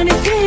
wanna do